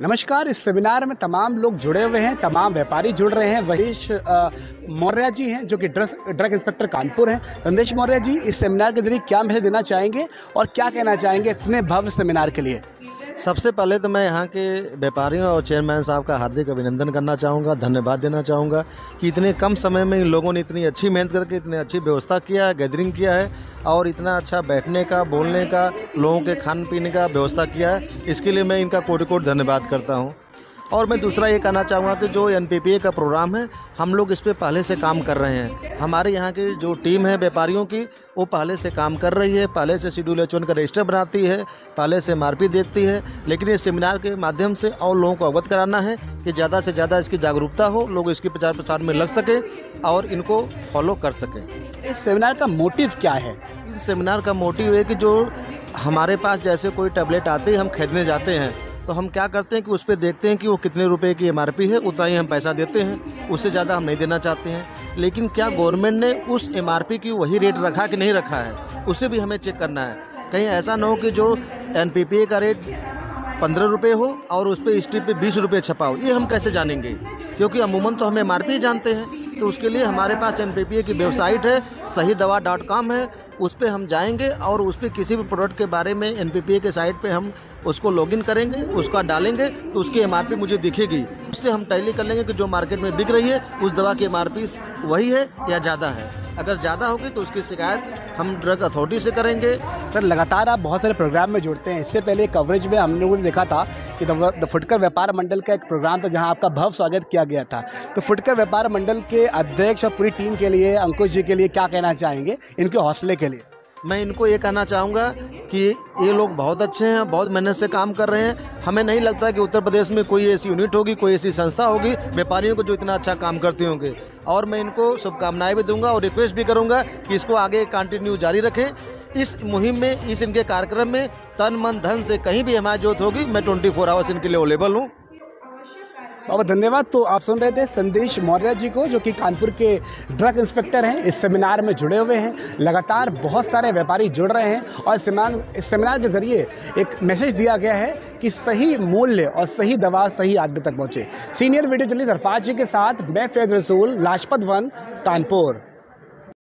नमस्कार, इस सेमिनार में तमाम लोग जुड़े हुए हैं, तमाम व्यापारी जुड़ रहे हैं। वहीश मौर्य जी हैं, जो कि ड्रग ड्रग इंस्पेक्टर कानपुर हैं। रंदेश मौर्य जी, इस सेमिनार के ज़रिए क्या मैसेज देना चाहेंगे और क्या कहना चाहेंगे इतने भव्य सेमिनार के लिए? सबसे पहले तो मैं यहाँ के व्यापारियों और चेयरमैन साहब का हार्दिक अभिनंदन करना चाहूँगा, धन्यवाद देना चाहूँगा कि इतने कम समय में इन लोगों ने इतनी अच्छी मेहनत करके, इतनी अच्छी व्यवस्था किया है गैदरिंग किया है और इतना अच्छा बैठने का, बोलने का, लोगों के खान पीने का व्यवस्था किया है। इसके लिए मैं इनका कोटि कोट धन्यवाद करता हूँ। और मैं दूसरा ये कहना चाहूँगा कि जो एनपीपीए का प्रोग्राम है हम लोग इस पर पहले से काम कर रहे हैं। हमारे यहाँ की जो टीम है व्यापारियों की वो पहले से काम कर रही है पहले से शेड्यूल एच का रजिस्टर बनाती है पहले से एम देखती है लेकिन इस सेमिनार के माध्यम से और लोगों को अवगत कराना है कि ज़्यादा से ज़्यादा इसकी जागरूकता हो लोग इसके प्रचार प्रसार में लग सकें और इनको फॉलो कर सकें। इस सेमिनार का मोटिव क्या है? इस सेमिनार का मोटिव है कि जो हमारे पास जैसे कोई टैबलेट आते हैं हम खरीदने जाते हैं तो हम क्या करते हैं कि उस पर देखते हैं कि वो कितने रुपए की एमआरपी है, उतना ही हम पैसा देते हैं। उससे ज़्यादा हम नहीं देना चाहते हैं। लेकिन क्या गवर्नमेंट ने उस एमआरपी की वही रेट रखा कि नहीं रखा है? उसे भी हमें चेक करना है। कहीं ऐसा ना हो कि जो एनपीपीए का रेट पंद्रह रुपये हो और उस पर स्ट्रिप पे बीस रुपये छपा हो, ये हम कैसे जानेंगे? क्योंकि अमूमन तो हम एम जानते हैं। तो उसके लिए हमारे पास एनपीपीए की वेबसाइट है सही दवा डॉट कॉम है, उस पर हम जाएँगे और उस पर किसी भी प्रोडक्ट के बारे में एनपीपीए के साइट पे हम उसको लॉगिन करेंगे, उसका डालेंगे तो उसकी एमआरपी मुझे दिखेगी। उससे हम टैली कर लेंगे कि जो मार्केट में बिक रही है, उस दवा की एम वही है या ज़्यादा है। अगर ज़्यादा होगी तो उसकी शिकायत हम ड्रग अथॉरिटी से करेंगे। सर लगातार आप बहुत सारे प्रोग्राम में जुड़ते हैं। इससे पहले कवरेज में हम लोगों ने देखा था कि द फुटकर व्यापार मंडल का एक प्रोग्राम था जहाँ आपका भव स्वागत किया गया था। तो फुटकर व्यापार मंडल के अध्यक्ष और पूरी टीम के लिए अंकुश जी के लिए क्या कहना चाहेंगे इनके हौसले के लिए? मैं इनको ये कहना चाहूँगा कि ये लोग बहुत अच्छे हैं बहुत मेहनत से काम कर रहे हैं। हमें नहीं लगता कि उत्तर प्रदेश में कोई ऐसी यूनिट होगी कोई ऐसी संस्था होगी व्यापारियों को जो इतना अच्छा काम करते होंगे। और मैं इनको शुभकामनाएँ भी दूँगा और रिक्वेस्ट भी करूँगा कि इसको आगे कंटिन्यू जारी रखें। इस मुहिम में, इस इनके कार्यक्रम में तन, मन, धन से कहीं भी हमारी ज़रूरत होगी। मैं ट्वेंटी फोर आवर्स इनके लिए अवेलेबल हूँ। बहुत धन्यवाद। तो आप सुन रहे थे संदेश मौर्य जी को, जो कि कानपुर के ड्रग इंस्पेक्टर हैं। इस सेमिनार में जुड़े हुए हैं। लगातार बहुत सारे व्यापारी जुड़ रहे हैं और सेमिनार, इस सेमिनार के ज़रिए एक मैसेज दिया गया है कि सही मूल्य और सही दवा, सही आदमी तक पहुँचे। Senior video journalist Arfaz ji के साथ, मैं फैज रसूल, लाजपत वन, कानपुर।